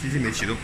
机器没启动。